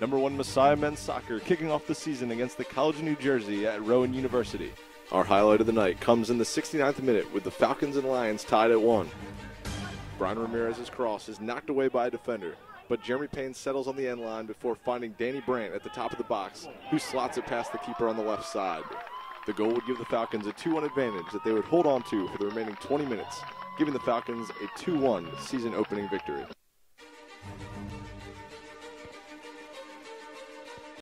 Number one Messiah men's soccer kicking off the season against the College of New Jersey at Rowan University. Our highlight of the night comes in the 69th minute with the Falcons and Lions tied at one. Brian Ramirez's cross is knocked away by a defender, but Jeremy Payne settles on the end line before finding Danny Brandt at the top of the box, who slots it past the keeper on the left side. The goal would give the Falcons a 2 1 advantage that they would hold on to for the remaining 20 minutes, giving the Falcons a 2 1 season opening victory.